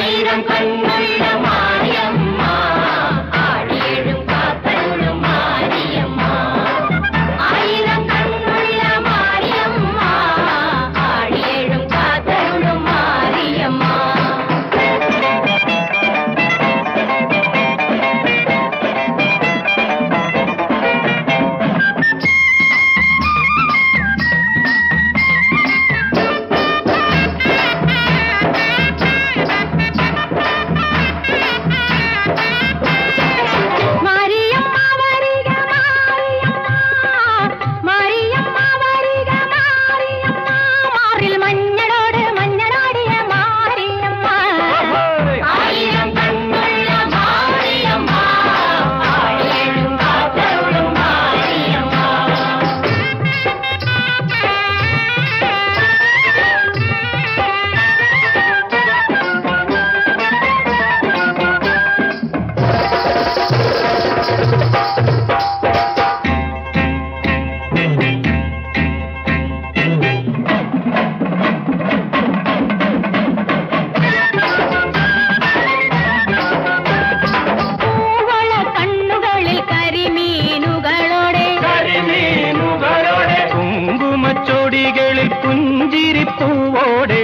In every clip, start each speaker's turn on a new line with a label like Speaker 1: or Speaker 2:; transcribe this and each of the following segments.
Speaker 1: ஆயிரம் கண்ணுள்ள
Speaker 2: சிரிப்பும் ஓடு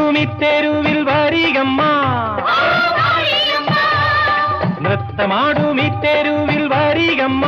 Speaker 2: തെരുമി തെരുവിൽ വരികമ്മ നൃത്തമാടുമി തെരുവിൽ വരികമ്മ